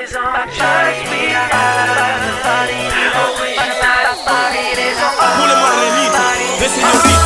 There's on my body, we are my body. Oh, my body. This is your beat.